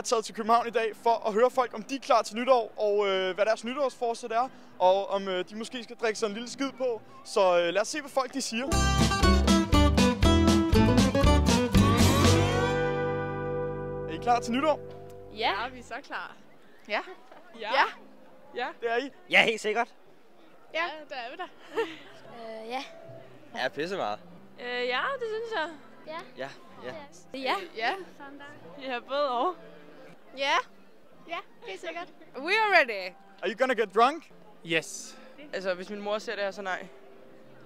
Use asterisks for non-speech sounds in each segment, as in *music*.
er taget til København i dag for at høre folk, om de er klar til nytår, og øh, hvad deres nytårsforsæt er, og om øh, de måske skal drikke sig en lille skid på. Så øh, lad os se, hvad folk de siger. Er I klar til nytår? Ja. Ja, vi er så klar. Ja. Ja. Ja. Ja, Det er I. Ja, helt sikkert. ja der er vi der. Øh, ja. Ja, pisse meget. Øh, ja, det synes jeg. Ja. Ja, ja. Ja. Ja. Ja, både og. Ja. Ja, helt sikkert. We are ready. Are you gonna get drunk? Yes. Altså, hvis min mor ser det her, så nej.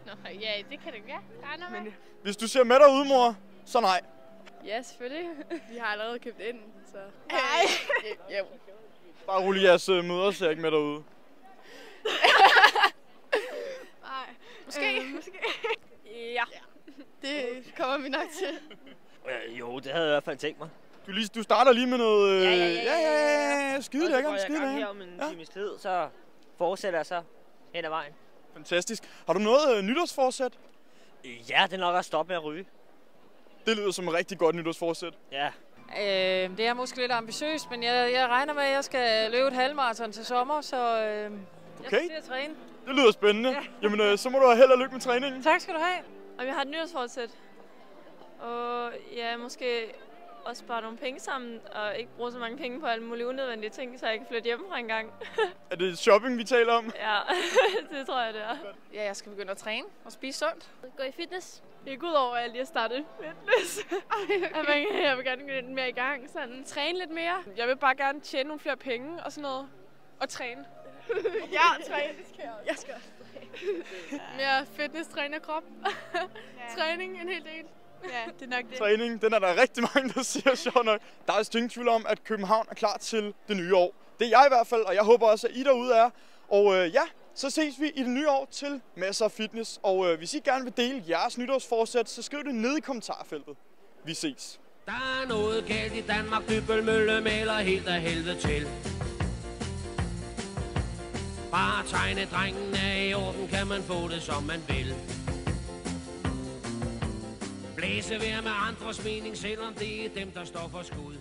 Nå, ja, det kan det gøre. Regner med. Men Hvis du ser med derude, mor, så nej. ja, selvfølgelig. *laughs* Vi har allerede købt ind, så... Nej. *laughs* Ja, Bare rulle jeres øh, møder, ser ikke med derude. *laughs* nej. Måske. Øh, måske. ja. Det kommer vi nok til. Øh, jo, det havde jeg i hvert fald tænkt mig. Du, lige, du starter lige med noget... Øh, Ja, ja, ja, ja, ja, ja, ja, skide jeg i skide gang her om en Ja. times tid, så fortsætter jeg så hen ad vejen. Fantastisk. Har du noget øh, nytårsforsæt? Øh, Ja, det er nok at stoppe med at ryge. Det lyder som et rigtig godt nytårsforsæt. Ja. Øh, det er måske lidt ambitiøst, men jeg, jeg regner med, at jeg skal løbe et halvmarathon til sommer, så øh, jeg Okay. skal til at træne. Det lyder spændende. Ja. Jamen, øh, så må du have held og lykke med træningen. Tak skal du have. Og jeg har et nytårsforsæt. Og ja, måske også spare nogle penge sammen, og ikke bruge så mange penge på alle mulige unødvendige ting, så jeg kan flytte hjemmefra en gang. *laughs* Er det shopping, vi taler om? Ja, *laughs* det tror jeg, det er. Ja, jeg skal begynde at træne og spise sundt. Gå i fitness. Det er ud over, at *laughs* jeg lige har startet fitness. At man, jeg vil gerne gå lidt mere i gang. Sådan, træne lidt mere. Jeg vil bare gerne tjene nogle flere penge og sådan noget. Og træne. ja, træne. Det skal jeg også. Jeg skal også Mere fitness, træne krop. Træning en hel del. Ja, det er nok det. Træning, den er der rigtig mange, der siger sjovt nok. Der er ingen tvivl om, at København er klar til det nye år. Det er jeg i hvert fald, og jeg håber også, at I derude er. Og øh, ja, så ses vi i det nye år til masser af fitness. Og øh, hvis I gerne vil dele jeres nytårsforsæt, så skriv det ned i kommentarfeltet. Vi ses. Der er noget galt i Danmark, Dybbølmølle maler helt af helvede til. Bare tegne drengen er i orden, kan man få det som man vil. Blæse vær med andres mening, selvom det er dem, der står for skud.